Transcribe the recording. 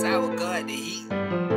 Sour God, the heat.